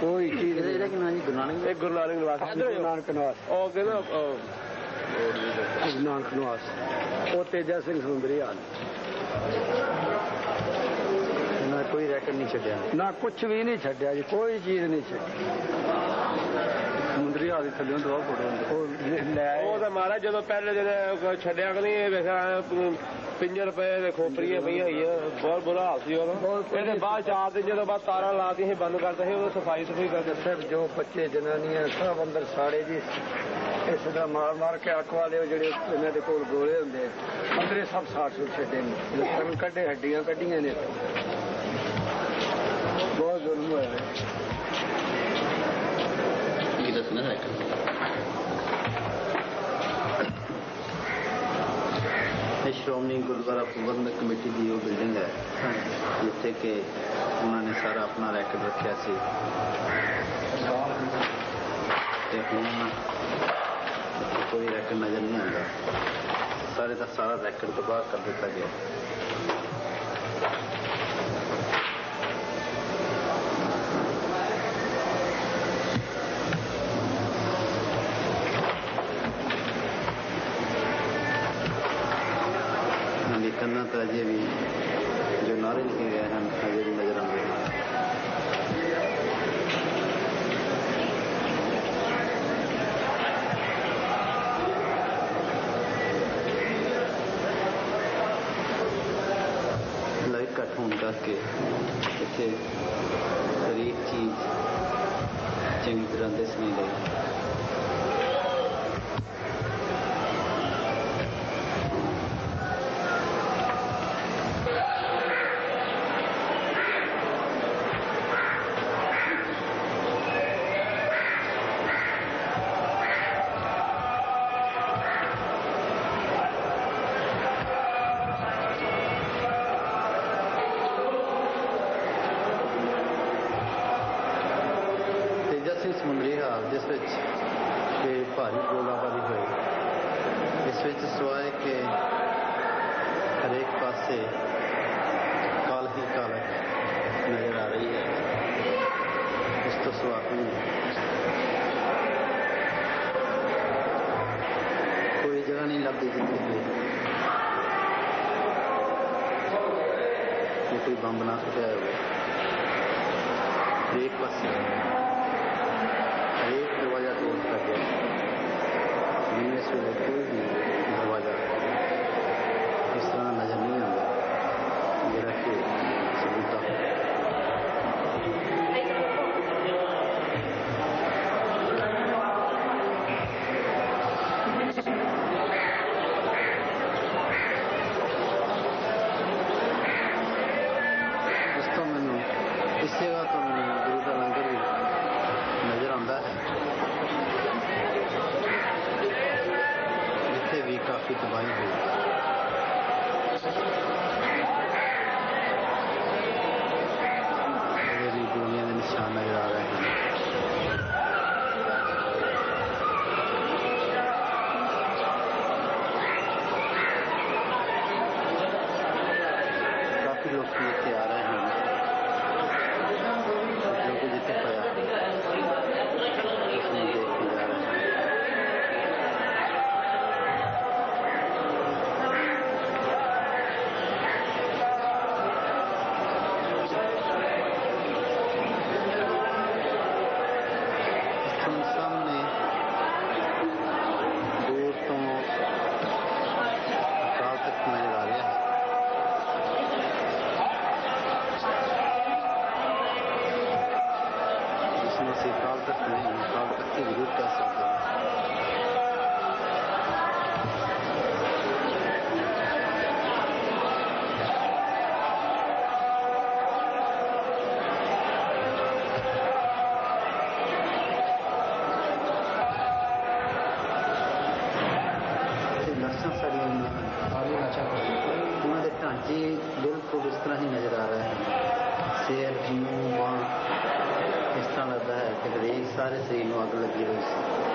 کوئی کھولا نہیں کچھ بھی نہیں چڈیا جی کوئی چیز نہیں چڈی ਸਮੁੰਦਰੀ ਹਾਲਤ ਥੱਲੇ ਦਵਾ ਫੋਟੋ ਉਹ ਲੈ پنجر پہ کھوپڑیاں پہ بہت برا حال سی بعد چار دن جدو بعد تارا لا دی بند کرتے ہیں صفائی صفائی کرتے سر جو بچے جنانیاں سب اندر ساڑے جی اس طرح مار مار کے اک والے جڑے انہوں کے کول ہوں اندر سب ساڑ سوٹ چڈے کڈے ہڈیاں کڈیاں نے ਸ਼੍ਰੋਮਣੀ ਗੁਰਦੁਆਰਾ ਪ੍ਰਬੰਧਕ ਕਮੇਟੀ ਦੀ ਉਹ ਬਿਲਡਿੰਗ ਹੈ ਜਿੱਥੇ ਕਿ ਉਹਨਾਂ ਨੇ ਸਾਰਾ ਆਪਣਾ ਰੈਕਡ ਰੱਖਿਆ ਸੀ ਤੇ ਹੁਣ ਇੱਥੇ ਕੋਈ ਰੈਕਡ ਨਜ਼ਰ ਨਹੀਂ ਆਉਂਦਾ ਸਾਰੇ ਦਾ ਸਾਰਾ ਰੈਕਡ ਤਬਾਹ ਕਰ ਦਿੱਤਾ ਗਿਆ متوجہ بھی جو نعرے لکھے گئے ہیں متوجہ بھی نظر آئیں گے لائٹ کا فون کر کے اسے شریف چیز چنگی طرح دس نہیں گئی ਜਿਸ ਵਿੱਚ ਕਿ ਭਾਰੀ ਗੋਲਾਬਾਰੀ ਹੋਈ ਇਸ ਵਿੱਚ ਸਵਾਏ ਕਿ ਹਰੇਕ ਪਾਸੇ ਕਾਲ ਹੀ ਕਾਲਕ ਨਜ਼ਰ ਆ ਰਹੀ ਹੈ ਇਸ ਤੋਂ ਸਿਵਾ ਕੋਈ ਕੋਈ ਜਗ੍ਹਾ ਨਹੀਂ ਲੱਭਦੀ ਜਿੱਥੇ ਕਿ ਕਿ ਕੋਈ ਬੰਬ ਨਾ ਸੁੱਟਿਆ ਹੋਵੇ ਹਰੇਕ ਪਾਸੇ ایک دروازہ تو گیا جن میں سے وہ کوئی بھی دروازہ اس طرح نظر نہیں آتا۔ میرا رکھے سنتا ہوں کی تباہی ہوئی۔ یہ بالکل اس طرح ہی نظر آ رہا ہے سیر جیوں ماں اس طرح لگتا ہے کہ ہر سارے شریر میں اگ لگی ہوئی سی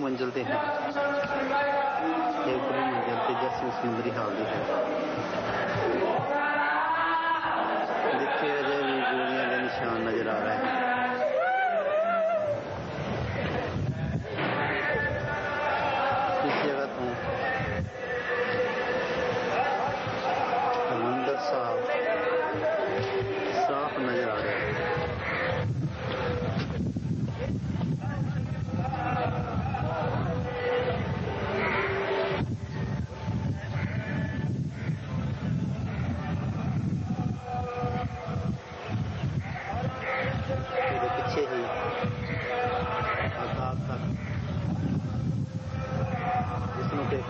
منزل دے۔ ہیں تیجسوت سنگھ بریحال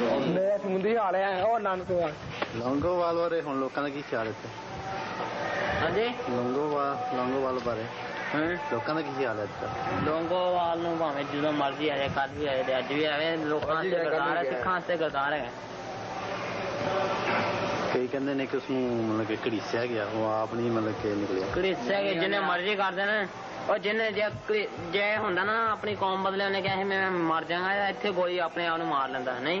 میرا سمندری حال ہے اور نانکو لونگوال بارے ہوں لوگوں کا کی خیال ہے لونگوال لونگوال بارے لوگوں کا کی خیال ہے لونگوال بھاوے جدو مرضی آ جائے کل بھی آ جائے اج بھی آئے لوگوں سے گردار ہے سکھاں سے گردار ہے کئی کہندے نے کہ اس مطلب کہ کڑیسیا گیا وہ آپ نہیں مطلب کہ نکلیا کڑیسیا گیا جنہیں مرضی کر دینا اور جن جے ہوں نا اپنی قوم بدلے انہیں کہا میں مر جاگا اتنے گولی اپنے آپ مار لینا نہیں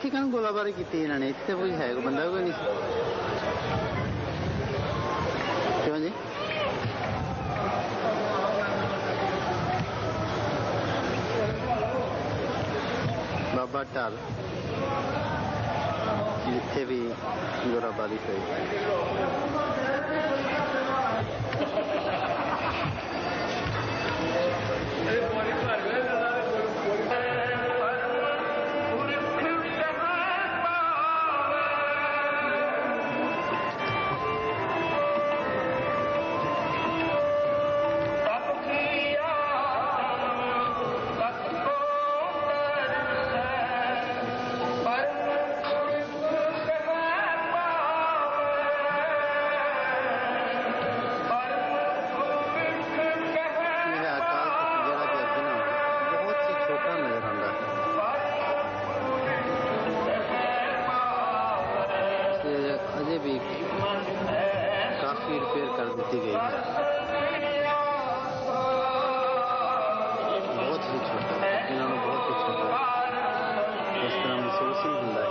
ਇੱਥੇ ਕਿਉਂ ਗੋਲਾਬਾਰੀ ਕੀਤੀ ਇਹਨਾਂ ਨੇ? ਇੱਥੇ ਕੋਈ ਹੈ ਕੋਈ, ਬੰਦਾ ਕੋਈ ਨਹੀਂ ਸੀ। ਕਿਉਂ ਜੀ? ਬਾਬਾ ਢਾਲ, ਜਿੱਥੇ ਵੀ ਗੋਲਾਬਾਰੀ ਹੋਈ। چیزیں بھی کافی ریپیئر کر دیتی گئی ہیں۔ بہت کچھ ہوتا ہے۔ انہوں نے بہت کچھ ہوتا ہے۔ اس طرح محسوس ہی ہوں